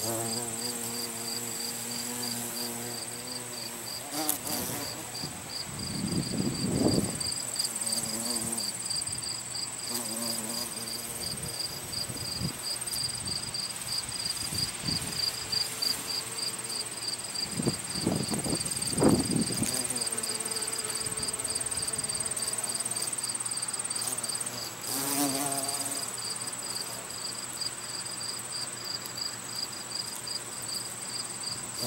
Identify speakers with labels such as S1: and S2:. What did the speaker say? S1: Mm-hmm. Oh.